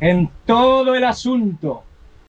En todo el asunto